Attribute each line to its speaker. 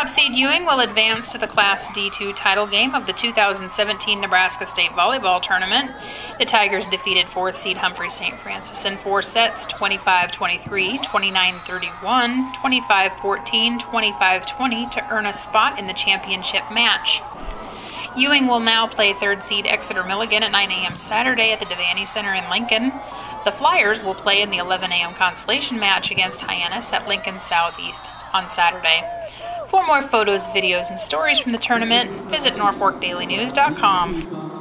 Speaker 1: Top seed Ewing will advance to the Class D2 title game of the 2017 Nebraska State Volleyball Tournament. The Tigers defeated 4th seed Humphrey St. Francis in four sets 25 23, 29 31, 25 14, 25 20 to earn a spot in the championship match. Ewing will now play third seed Exeter Milligan at 9 a.m. Saturday at the Devaney Center in Lincoln. The Flyers will play in the 11 a.m. consolation match against Hyannis at Lincoln Southeast on Saturday. For more photos, videos, and stories from the tournament, visit NorfolkDailyNews.com.